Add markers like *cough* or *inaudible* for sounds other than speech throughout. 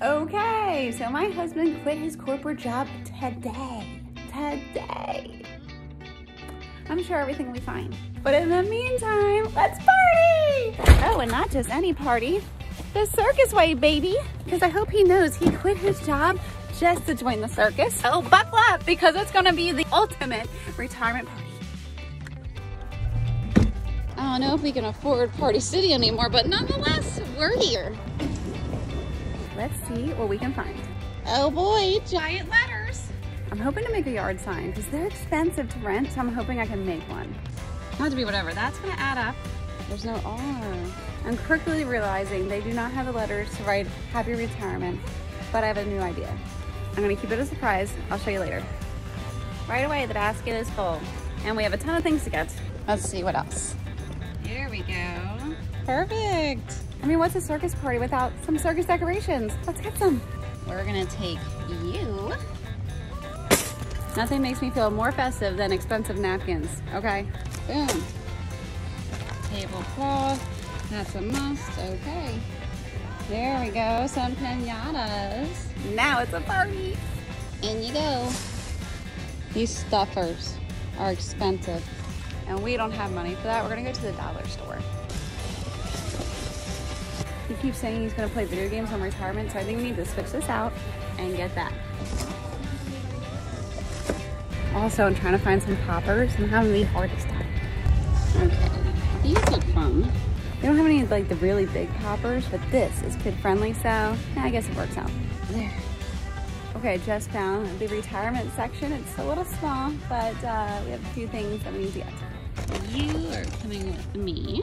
Okay, so my husband quit his corporate job today. Today. I'm sure everything will be fine. But in the meantime, let's party! Oh, and not just any party. The circus way, baby. Because I hope he knows he quit his job just to join the circus. So buckle up because it's gonna be the ultimate retirement party. I don't know if we can afford Party City anymore, but nonetheless, we're here. Let's see what we can find. Oh boy, giant letters. I'm hoping to make a yard sign because they're expensive to rent, so I'm hoping I can make one. Not to be whatever, that's gonna add up. There's no R. I'm quickly realizing they do not have the letters to write happy retirement, but I have a new idea. I'm gonna keep it a surprise. I'll show you later. Right away, the basket is full and we have a ton of things to get. Let's see what else. Here we go. Perfect. I mean, what's a circus party without some circus decorations? Let's get some. We're gonna take you. Nothing makes me feel more festive than expensive napkins, okay? Boom. Tablecloth, that's a must, okay. There we go, some pinatas. Now it's a party. In you go. These stuffers are expensive and we don't have money for that. We're gonna go to the dollar store. Keeps saying he's gonna play video games on retirement, so I think we need to switch this out and get that. Also, I'm trying to find some poppers. I'm having the hardest time. Okay, these look fun. They don't have any like the really big poppers, but this is kid friendly, so yeah, I guess it works out. There. Okay, I just found the retirement section. It's a little small, but uh, we have a few things that we need to get. You are coming with me.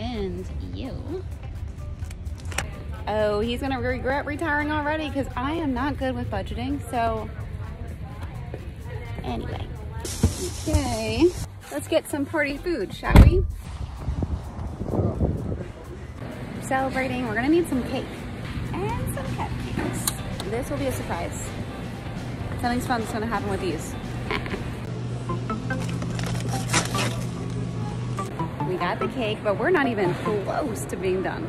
And you. Oh, he's gonna regret retiring already because I am not good with budgeting, so anyway. Okay, let's get some party food, shall we? Celebrating, we're gonna need some cake and some cupcakes. This will be a surprise. Something's fun is gonna happen with these. *laughs* got the cake, but we're not even close to being done.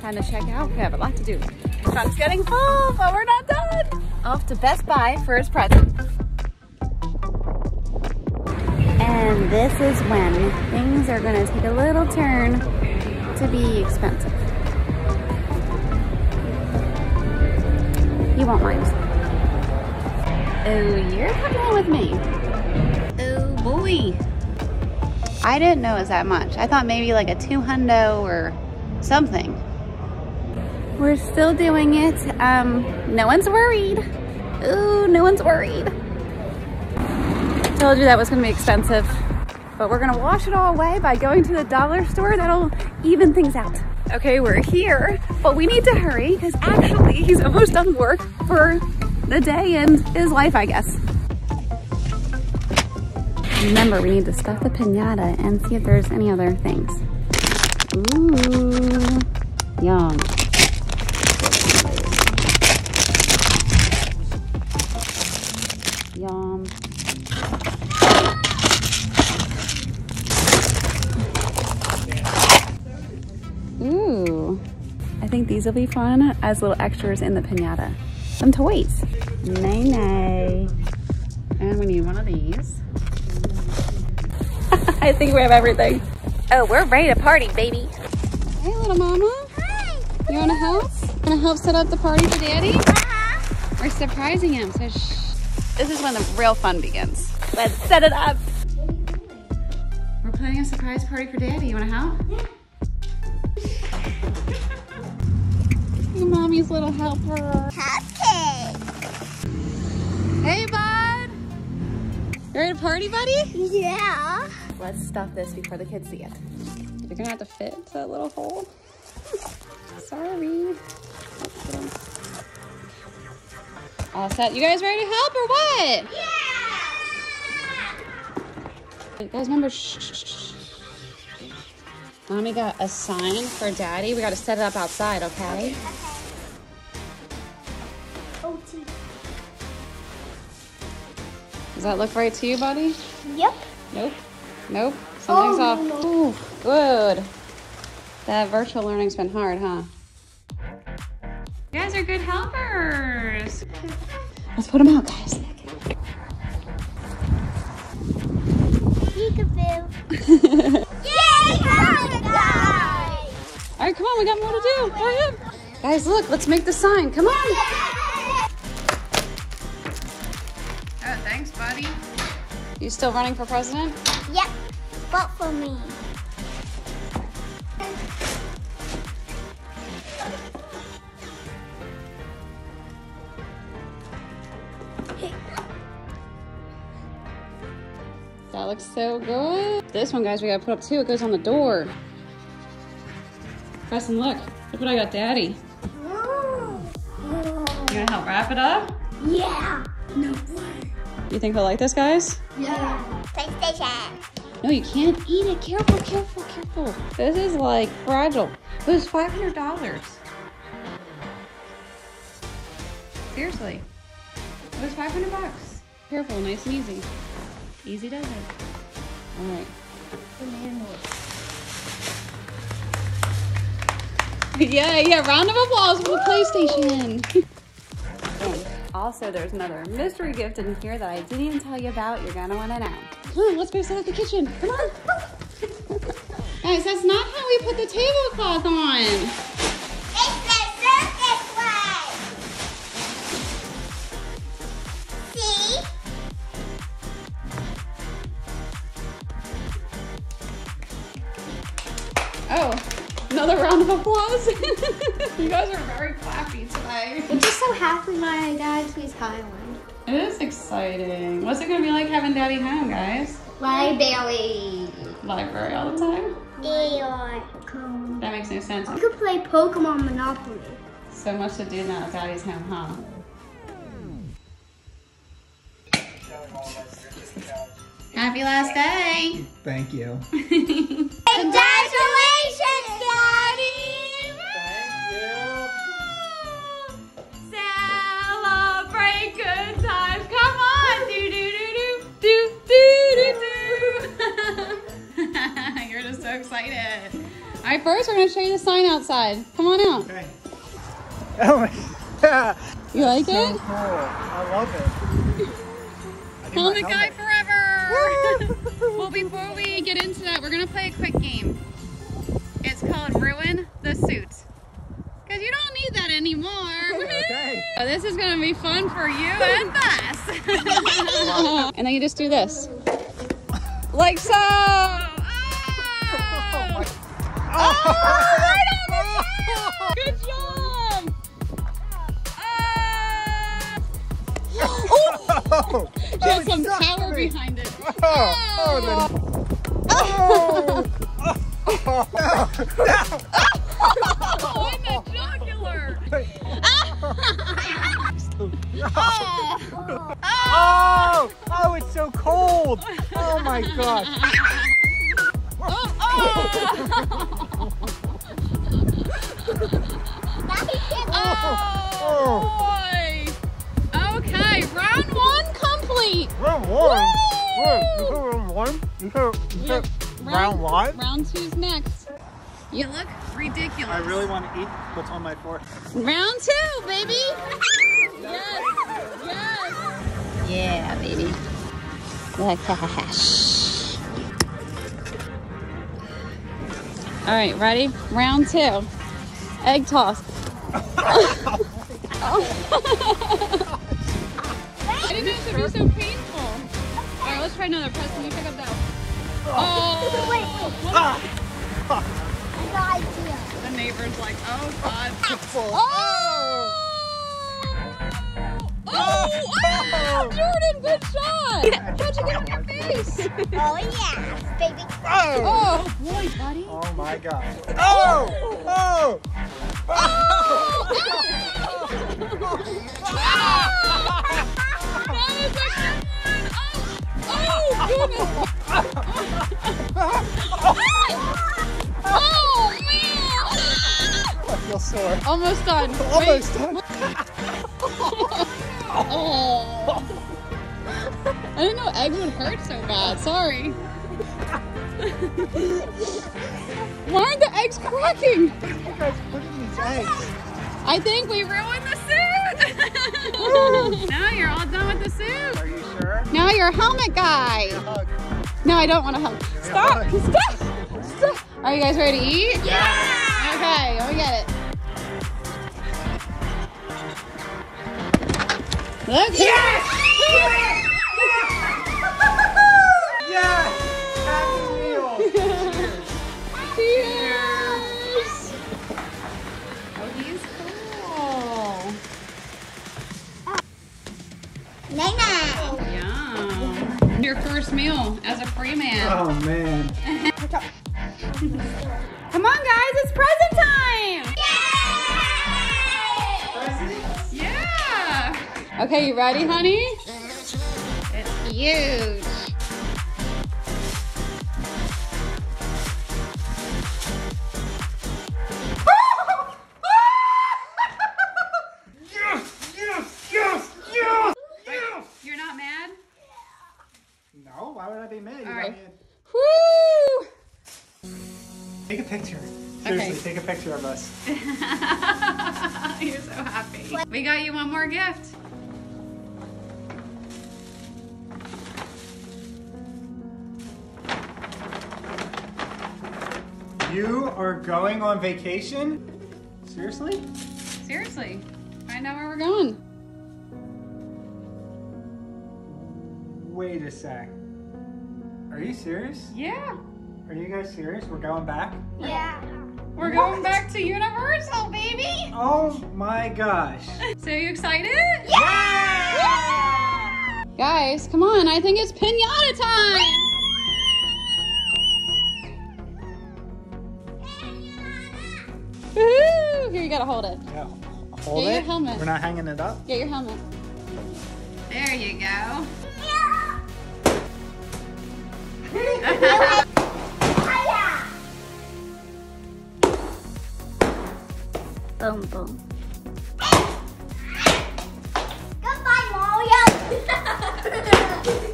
Time to check out. We have a lot to do. The Trunk's getting full, but we're not done. Off to Best Buy for his present. And this is when things are gonna take a little turn to be expensive. You won't mind. Oh, you're coming with me. Oh boy. I didn't know it was that much. I thought maybe like a two hundo or something. We're still doing it. Um, no one's worried. Ooh, no one's worried. Told you that was gonna be expensive, but we're gonna wash it all away by going to the dollar store. That'll even things out. Okay, we're here, but we need to hurry because actually he's almost done work for the day and his life, I guess. Remember, we need to stuff the pinata and see if there's any other things. Ooh, yum. Yum. Ooh. I think these will be fun as little extras in the pinata. Some toys. Nay, nay. And we need one of these. *laughs* I think we have everything. Oh, we're ready to party, baby. Hey, little mama. Hi. You wanna help? Wanna help set up the party for daddy? Uh-huh. We're surprising him, so shh. This is when the real fun begins. Let's set it up. We're planning a surprise party for daddy. You wanna help? Yeah. *laughs* Mommy's little helper. Cupcake. You ready to party, buddy? Yeah. Let's stuff this before the kids see it. You're gonna have to fit into that little hole. *laughs* Sorry. All set. You guys ready to help or what? Yeah. Guys remember, shh, shh, shh. Mommy got a sign for daddy. We gotta set it up outside, okay? OT. Does that look right to you, buddy? Yep. Nope. Nope. Something's Oh, off. no. Ooh, good. That virtual learning's been hard, huh? You guys are good helpers. Let's put them out, guys. Peekaboo. *laughs* Yay! All right, come on. We got more to do. Hurry up. Guys, look. Let's make the sign. Come on. Buddy. You still running for president? Yep, vote for me. That looks so good. This one, guys, we gotta put up too. It goes on the door. Preston, look. Look what I got, Daddy. You gonna help wrap it up? Yeah. No. You think he'll like this, guys? Yeah. PlayStation. No, you can't eat it. Careful, careful, careful. This is like fragile. It was five hundred dollars. Seriously, it was five hundred bucks. Careful, nice and easy. Easy does it. All right. *laughs* yeah, yeah. Round of applause for the PlayStation. *laughs* also, there's another mystery gift in here that I didn't even tell you about. You're gonna want to know. Come on, let's go set up the kitchen. Come on. *laughs* Guys, that's not how we put the tablecloth on. It's the circus way. See? Oh, another round of applause. *laughs* you guys are very clappy today. I'm just so happy my dad sees Highland. It is exciting. What's it gonna be like having daddy home, guys? Library. Library all the time? Eeyore. That makes no sense. You could play Pokemon Monopoly. So much to do now that daddy's home, huh? Happy last day. Thank you. *laughs* excited. All right, first we're gonna show you the sign outside. Come on out. Okay. *laughs* Oh my yeah. You like So it? cool. I love it. I Helmet guy forever. well, before we get into that, we're gonna play a quick game. It's called Ruin the Suit. Cause you don't need that anymore. *laughs* Okay. So this is gonna be fun for you and us. *laughs* and then you just do this. Like so. Oh, *laughs* Oh, right on the nail. *laughs* Good job. Ah. *laughs* Oh, She has some power me. behind it. Oh, oh. Oh, complete. Round one. You said round one? You said, you said round one? Round two's next. You look ridiculous. I really want to eat what's on my fork. Round two, baby. Yes, yes. Yeah, baby. All right, ready? Round two. Egg toss. I didn't know it would be so painful. All right, let's try another. Preston, you pick up that. Oh, Wait, wait. Ah. I got an idea. the neighbor's like, oh God. Oh. Oh! Oh! oh! Jordan, good shot! How'd you get in your face? Oh, yeah, baby. Oh. Oh, boy, buddy. Oh my god. Oh! Oh! That man. I feel sore. Almost done. *laughs* Wait. Almost done. Oh. *laughs* I didn't know eggs would hurt so bad. Sorry. *laughs* Why aren't the eggs cracking? You guys put these eggs. I think we ruined the suit. now you're all done with the suit. Are you sure? Now you're a helmet guy. No, I don't want to hug. Stop! Stop! Stop! Are you guys ready to eat? Yeah. Okay, let me get it. Look. Yes! Yes! Happy meal! Cheers! Oh, he's cool. Nana. Yum. Your first meal as a free man. Oh man. *laughs* Come on, guys, it's present time! Okay, you ready, honey? It's huge. Yes! Yes! Yes! Yes! Yes! You're not mad? No, why would I be mad? You All got right. me in- Woo! Take a picture. Seriously, Okay. take a picture of us. *laughs* You're so happy. We got you one more gift. Are going on vacation? Seriously? Seriously, find out where we're going. Wait a sec. Are you serious? Yeah, Are you guys serious? We're going back? Yeah. we're going back to Universal, baby. Oh my gosh. So you excited? Yeah. Guys, come on, I think it's pinata time. Here, you gotta hold it. Yeah, hold Get your it. helmet. We're not hanging it up. Get your helmet. There you go. *laughs* boom, boom. Goodbye, Mario. *laughs*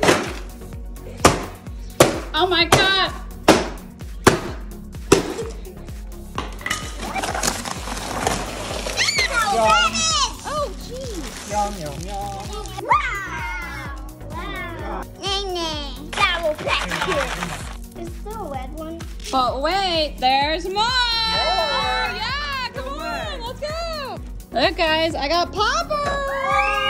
Oh my god! Yum, yum. Wow. Wow. Nene. Double practice. Is there a red one? But wait, there's more! Yeah, come on, let's go! Look, guys, I got poppers!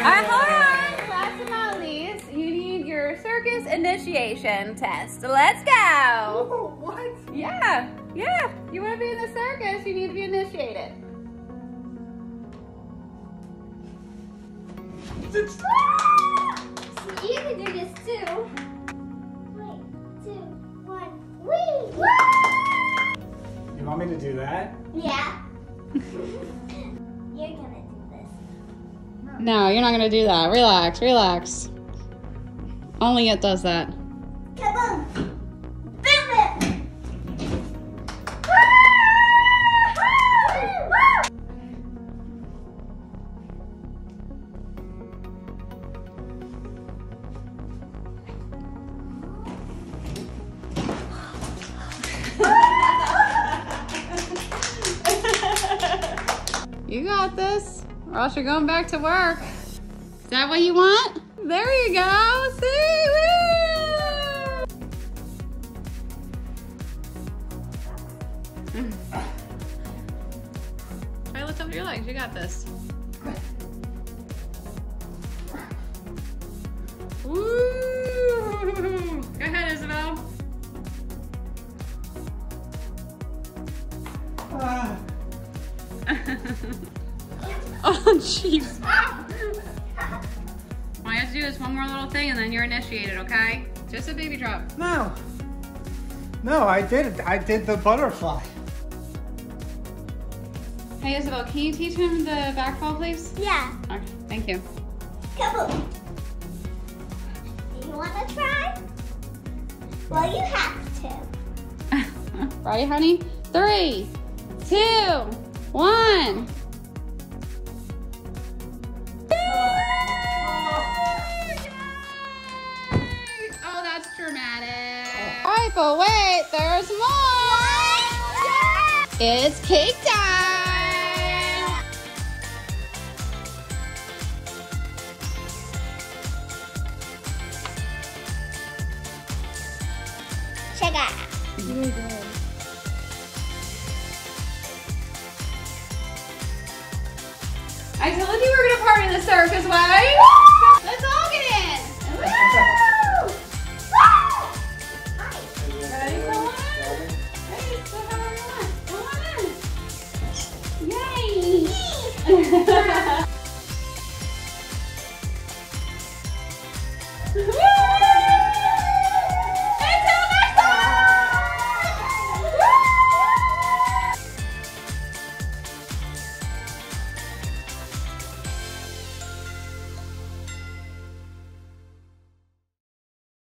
Alright, hold on. Last but not least, you need your circus initiation test. Let's go. Oh, what? Yeah, yeah. You want to be in the circus, you need to be initiated. So you can do this too. Three, two, one, wee! You want me to do that? Yeah. *laughs* No, you're not to do that. Relax, relax. Only it does that. Kaboom! Else you're going back to work. Is that what you want? There you go. See? Woo! Try to lift up your legs. You got this. Woo! Go ahead, Isabel. Ah. *laughs* *laughs* oh, jeez. All you have to do is one more little thing and then you're initiated, okay? Just a baby drop. No. No, I did it. I did the butterfly. Hey Isabel, can you teach him the back backfall, please? Yeah. Okay, thank you. Kaboom. Do you want to try? Well, you have to. *laughs* Ready, honey? Three, two, one. But wait, there's more. It's cake time. Check out. I told you we were gonna party in the circus, right?